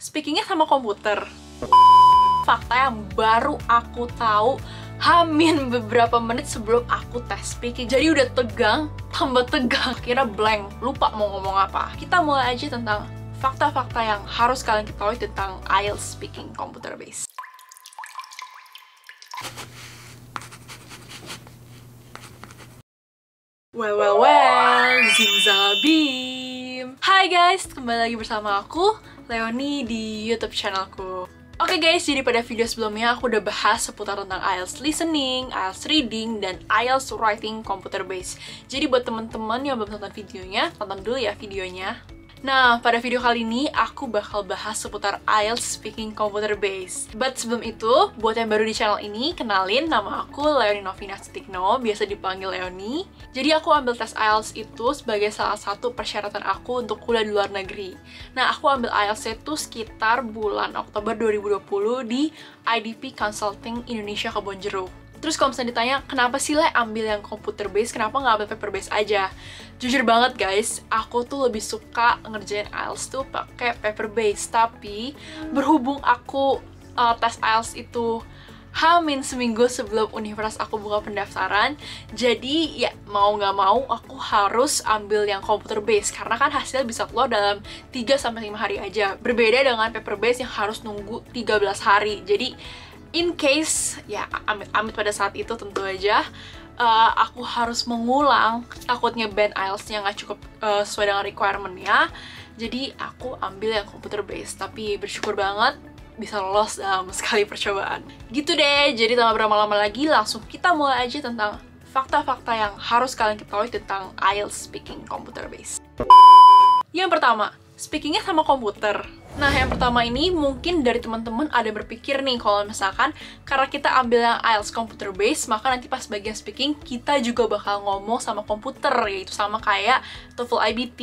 Speakingnya sama komputer. Fakta yang baru aku tahu Hamin beberapa menit sebelum aku tes speaking. Jadi udah tegang, tambah tegang Kira blank, lupa mau ngomong apa. Kita mulai aja tentang fakta-fakta yang harus kalian ketahui tentang IELTS speaking computer based Well, well, well, zimzabim Hai guys, kembali lagi bersama aku Leoni di YouTube channelku. Oke okay guys, jadi pada video sebelumnya aku udah bahas seputar tentang IELTS listening, IELTS reading, dan IELTS writing computer based. Jadi buat teman-teman yang belum nonton videonya, tonton dulu ya videonya. Nah, pada video kali ini aku bakal bahas seputar IELTS Speaking Computer Base. But sebelum itu, buat yang baru di channel ini, kenalin nama aku Leonie Novina Stikno, biasa dipanggil Leonie. Jadi aku ambil tes IELTS itu sebagai salah satu persyaratan aku untuk kuliah di luar negeri. Nah, aku ambil IELTS itu sekitar bulan Oktober 2020 di IDP Consulting Indonesia Kebonjeruk. Terus kalau misalnya ditanya, kenapa sih Le ambil yang computer base, kenapa nggak ambil paper base aja? Jujur banget guys, aku tuh lebih suka ngerjain IELTS tuh pakai paper base. Tapi berhubung aku uh, tes IELTS itu hamin seminggu sebelum universitas aku buka pendaftaran jadi ya mau nggak mau aku harus ambil yang computer base karena kan hasil bisa keluar dalam 3-5 hari aja berbeda dengan paper base yang harus nunggu 13 hari jadi in case ya amit-amit pada saat itu tentu aja uh, aku harus mengulang takutnya band IELTS-nya nggak cukup uh, sesuai dengan requirement-nya jadi aku ambil yang computer based tapi bersyukur banget bisa lolos dalam sekali percobaan. Gitu deh jadi tanpa berlama-lama lagi langsung kita mulai aja tentang fakta-fakta yang harus kalian ketahui tentang IELTS speaking computer based. Yang pertama speakingnya sama komputer Nah, yang pertama ini mungkin dari teman-teman ada berpikir nih kalau misalkan karena kita ambil yang IELTS computer base, maka nanti pas bagian speaking kita juga bakal ngomong sama komputer yaitu sama kayak TOEFL IBT.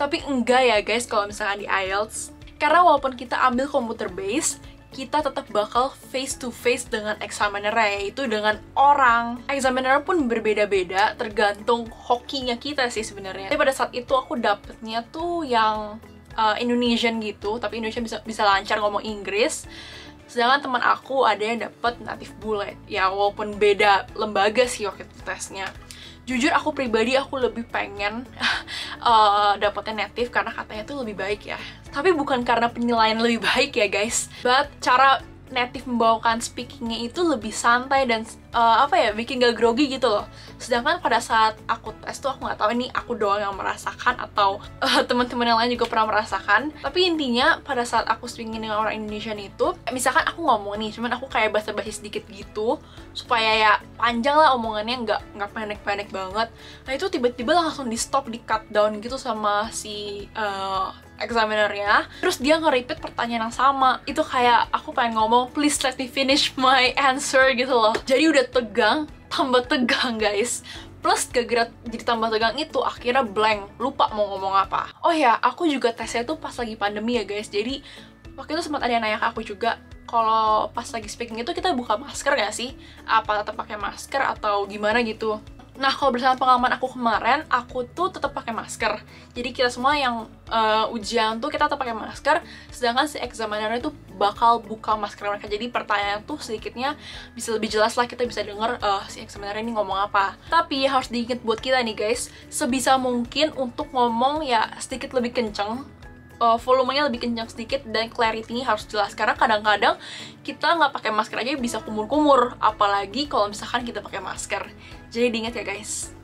Tapi enggak ya guys kalau misalkan di IELTS. Karena walaupun kita ambil computer base, kita tetap bakal face to face dengan examiner yaitu dengan orang. Examiner pun berbeda-beda tergantung hokinya kita sih sebenarnya. Tapi pada saat itu aku dapetnya tuh yang uh, Indonesian gitu tapi Indonesia bisa bisa lancar ngomong Inggris. Sedangkan teman aku ada yang dapat native bullet ya walaupun beda lembaga sih waktu itu tesnya. Jujur aku pribadi aku lebih pengen uh, dapetnya native karena katanya tuh lebih baik ya. Tapi bukan karena penilaian lebih baik ya guys. But cara native membawakan speakingnya itu lebih santai dan uh, apa ya bikin gak grogi gitu loh. Sedangkan pada saat aku tes tuh aku nggak tahu ini aku doang yang merasakan atau uh, teman-teman yang lain juga pernah merasakan. Tapi intinya pada saat aku speaking dengan orang Indonesia itu misalkan aku ngomong nih cuman aku kayak basa-basi sedikit gitu supaya ya panjang lah omongannya nggak nggak pendek-pendek banget. Nah itu tiba-tiba langsung di stop di cut down gitu sama si uh, examinernya terus dia nge-repeat pertanyaan yang sama. Itu kayak aku pengen ngomong please let me finish my answer gitu loh. Jadi udah tegang tambah tegang guys. Plus gara jadi tambah tegang itu akhirnya blank. Lupa mau ngomong apa. Oh ya aku juga tesnya tuh pas lagi pandemi ya guys. Jadi waktu itu sempat ada yang nanya ke aku juga kalau pas lagi speaking itu kita buka masker gak sih? Apa tetap pakai masker atau gimana gitu Nah, kalau bersama pengalaman aku kemarin, aku tuh tetap pakai masker. Jadi kita semua yang uh, ujian tuh kita tetap pakai masker, sedangkan si examiner itu bakal buka masker mereka. Jadi pertanyaan tuh sedikitnya bisa lebih jelas lah kita bisa denger uh, si examiner ini ngomong apa. Tapi harus diingat buat kita nih guys, sebisa mungkin untuk ngomong ya sedikit lebih kenceng uh, volumenya lebih kencang sedikit dan clarity harus jelas. Karena kadang-kadang kita nggak pakai masker aja bisa kumur-kumur apalagi kalau misalkan kita pakai masker. Jadi diingat ya guys.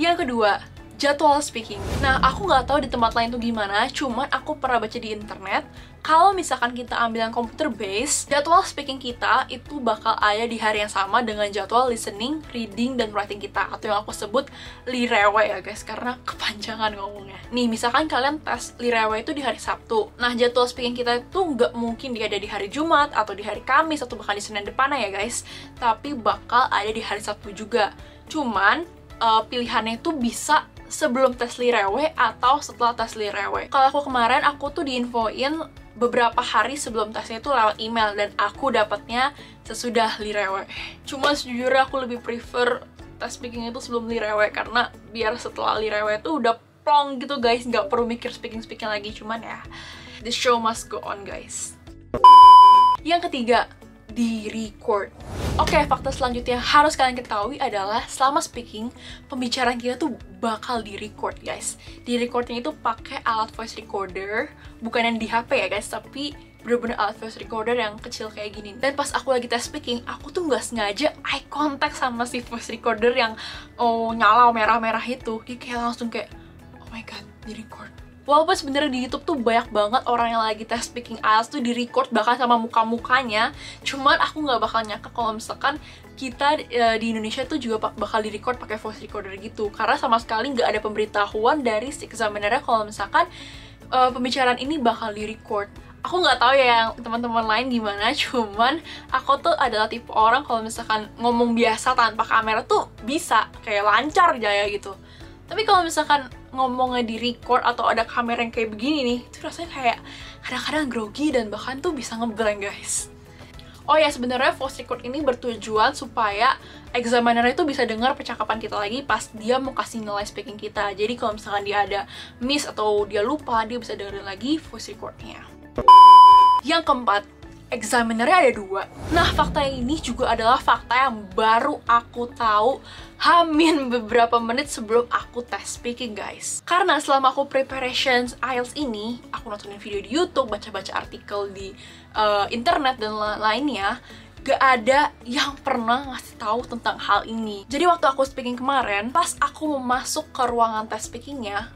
Yang kedua jadwal speaking. Nah, aku nggak tahu di tempat lain tuh gimana, cuman aku pernah baca di internet, kalau misalkan kita ambil yang computer base, jadwal speaking kita itu bakal ada di hari yang sama dengan jadwal listening, reading, dan writing kita, atau yang aku sebut lirewe ya guys, karena kepanjangan ngomongnya. Nih, misalkan kalian tes lirewe itu di hari Sabtu, nah jadwal speaking kita itu nggak mungkin dia ada di hari Jumat, atau di hari Kamis, atau bahkan di Senin depannya ya guys, tapi bakal ada di hari Sabtu juga. Cuman, uh, pilihannya itu bisa sebelum tes lirewe atau setelah tes lirewe. Kalau aku kemarin aku tuh diinfoin beberapa hari sebelum tesnya itu lewat email dan aku dapatnya sesudah lirewe. Cuma sejujurnya aku lebih prefer tes speaking itu sebelum lirewe karena biar setelah lirewe itu udah plong gitu guys, nggak perlu mikir speaking speaking lagi cuman ya the show must go on guys. Yang ketiga, di record. Oke, fakta selanjutnya yang harus kalian ketahui adalah selama speaking, pembicaraan kita tuh bakal di record guys. Di recordnya itu pakai alat voice recorder, bukan yang di HP ya guys, tapi bener-bener alat voice recorder yang kecil kayak gini. Dan pas aku lagi tes speaking, aku tuh nggak sengaja eye contact sama si voice recorder yang oh nyala merah-merah itu. Dia kayak langsung kayak, oh my god, di record walaupun sebenarnya di YouTube tuh banyak banget orang yang lagi tes speaking IELTS tuh di record bahkan sama muka-mukanya. Cuman aku nggak bakal nyangka kalau misalkan kita e, di Indonesia tuh juga bakal di record pakai voice recorder gitu. Karena sama sekali nggak ada pemberitahuan dari si examinernya kalau misalkan e, pembicaraan ini bakal di record aku nggak tahu ya yang teman-teman lain gimana cuman aku tuh adalah tipe orang kalau misalkan ngomong biasa tanpa kamera tuh bisa kayak lancar jaya gitu. Tapi kalau misalkan ngomongnya di record atau ada kamera yang kayak begini nih itu rasanya kayak kadang-kadang grogi dan bahkan tuh bisa ngeblank guys Oh ya sebenarnya voice record ini bertujuan supaya examiner itu bisa dengar percakapan kita lagi pas dia mau kasih nilai speaking kita. Jadi kalau misalkan dia ada miss atau dia lupa, dia bisa dengerin lagi voice recordnya. Yang keempat, examinernya ada dua. Nah, fakta ini juga adalah fakta yang baru aku tahu hamin beberapa menit sebelum aku tes speaking, guys. Karena selama aku preparations IELTS ini, aku nontonin video di YouTube, baca-baca artikel di uh, internet dan lainnya, gak ada yang pernah ngasih tahu tentang hal ini. Jadi waktu aku speaking kemarin, pas aku mau masuk ke ruangan tes speakingnya,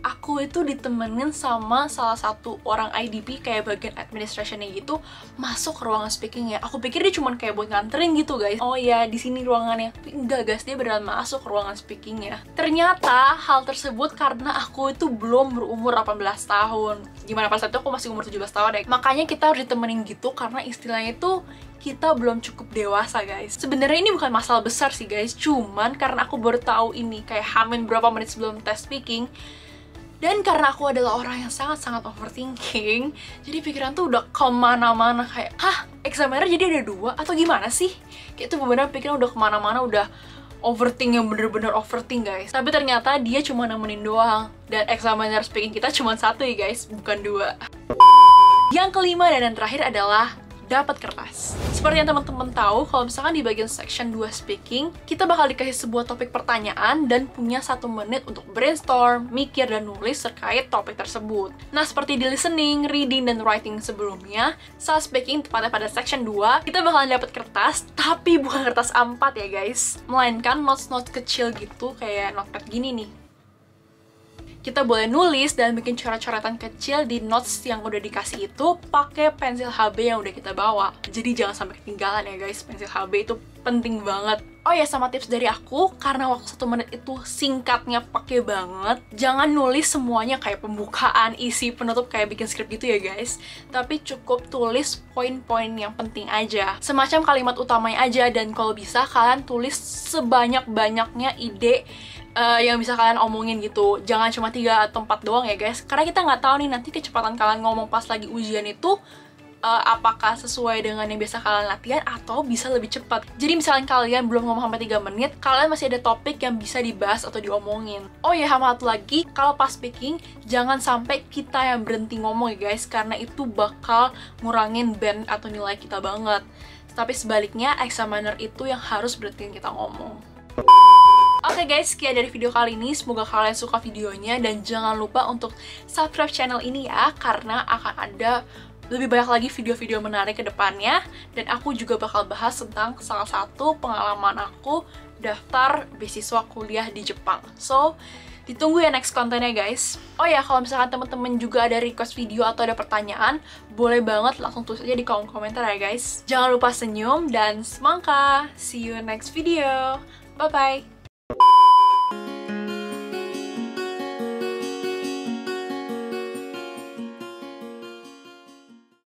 aku itu ditemenin sama salah satu orang IDP kayak bagian administrationnya gitu masuk ke ruangan speakingnya aku pikir dia cuma kayak buat nganterin gitu guys. Oh ya di sini ruangannya. Tapi enggak guys dia beneran masuk ke ruangan speakingnya ternyata hal tersebut karena aku itu belum berumur 18 tahun. Gimana pas itu aku masih umur 17 tahun deh makanya kita harus ditemenin gitu karena istilahnya itu kita belum cukup dewasa guys. Sebenarnya ini bukan masalah besar sih guys. Cuman karena aku baru tahu ini kayak hamin berapa menit sebelum tes speaking dan karena aku adalah orang yang sangat-sangat overthinking, jadi pikiran tuh udah ke mana-mana kayak, hah, examiner jadi ada dua? Atau gimana sih? Kayak itu bener-bener pikiran udah ke mana-mana, udah overthink yang bener-bener overthink guys. Tapi ternyata dia cuma nemenin doang. Dan examiner speaking kita cuma satu ya guys, bukan dua. Yang kelima dan yang terakhir adalah dapat kertas. Seperti yang teman-teman tahu, kalau misalkan di bagian section 2 speaking, kita bakal dikasih sebuah topik pertanyaan dan punya satu menit untuk brainstorm, mikir, dan nulis terkait topik tersebut. Nah, seperti di listening, reading, dan writing sebelumnya, saat speaking tepatnya pada section 2, kita bakalan dapat kertas, tapi bukan kertas A4 ya guys, melainkan notes-notes kecil gitu, kayak notepad gini nih kita boleh nulis dan bikin coret-coretan kecil di notes yang udah dikasih itu pakai pensil HB yang udah kita bawa. Jadi jangan sampai ketinggalan ya guys, pensil HB itu penting banget. Oh ya sama tips dari aku, karena waktu satu menit itu singkatnya pakai banget, jangan nulis semuanya kayak pembukaan, isi, penutup kayak bikin skrip gitu ya guys. Tapi cukup tulis poin-poin yang penting aja. Semacam kalimat utamanya aja dan kalau bisa kalian tulis sebanyak-banyaknya ide uh, yang bisa kalian omongin gitu jangan cuma tiga atau empat doang ya guys karena kita nggak tahu nih nanti kecepatan kalian ngomong pas lagi ujian itu uh, apakah sesuai dengan yang biasa kalian latihan atau bisa lebih cepat. Jadi misalnya kalian belum ngomong sampai 3 menit, kalian masih ada topik yang bisa dibahas atau diomongin. Oh ya, sama satu lagi, kalau pas speaking, jangan sampai kita yang berhenti ngomong ya guys, karena itu bakal ngurangin band atau nilai kita banget. Tapi sebaliknya, examiner itu yang harus berhentiin kita ngomong. Oke okay guys, sekian dari video kali ini. Semoga kalian suka videonya dan jangan lupa untuk subscribe channel ini ya karena akan ada lebih banyak lagi video-video menarik ke depannya dan aku juga bakal bahas tentang salah satu pengalaman aku daftar beasiswa kuliah di Jepang. So, ditunggu ya next kontennya guys. Oh ya, kalau misalkan teman-teman juga ada request video atau ada pertanyaan, boleh banget langsung tulis aja di kolom komentar ya guys. Jangan lupa senyum dan semangka. See you next video. Bye-bye.